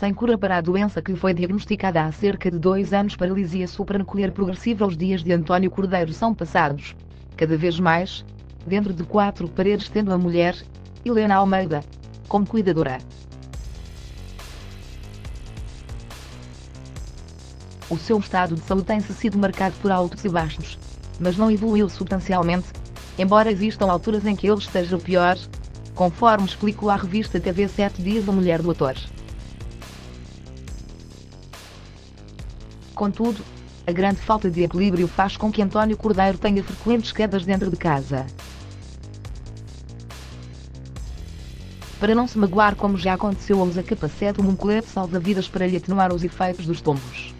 sem cura para a doença que foi diagnosticada há cerca de dois anos paralisia supranuclear progressiva os dias de António Cordeiro são passados, cada vez mais, dentro de quatro paredes tendo a mulher, Helena Almeida, como cuidadora. O seu estado de saúde tem sido marcado por altos e baixos, mas não evoluiu substancialmente, embora existam alturas em que ele esteja pior, conforme explicou à revista TV 7 Dias a mulher do ator. Contudo, a grande falta de equilíbrio faz com que António Cordeiro tenha frequentes quedas dentro de casa. Para não se magoar como já aconteceu usa capacete um colete salva-vidas para lhe atenuar os efeitos dos tombos.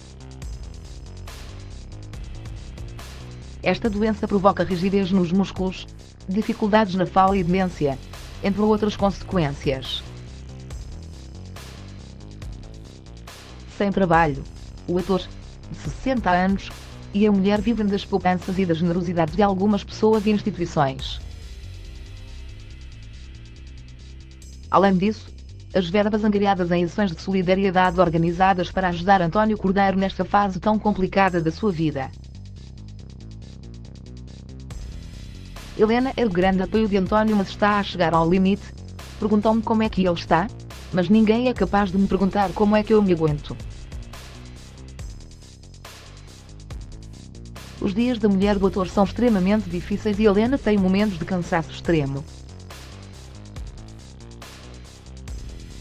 Esta doença provoca rigidez nos músculos, dificuldades na fala e demência, entre outras consequências. Sem trabalho, o ator, de 60 anos, e a mulher vivem das poupanças e da generosidade de algumas pessoas e instituições. Além disso, as verbas angariadas em ações de solidariedade organizadas para ajudar António Cordeiro nesta fase tão complicada da sua vida. Helena é o grande apoio de António mas está a chegar ao limite. Perguntam-me como é que ele está, mas ninguém é capaz de me perguntar como é que eu me aguento. Os dias da mulher do ator são extremamente difíceis e Helena tem momentos de cansaço extremo.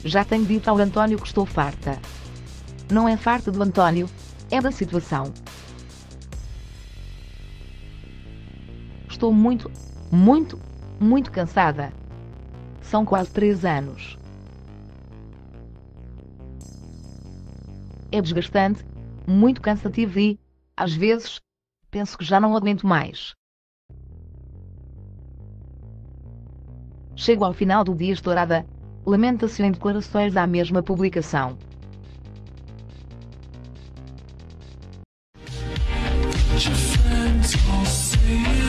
Já tenho dito ao António que estou farta. Não é farta do António, é da situação. Estou muito, muito, muito cansada. São quase três anos. É desgastante, muito cansativo e, às vezes, Penso que já não aguento mais. Chego ao final do dia estourada, lamenta-se em declarações da mesma publicação. Your friends will see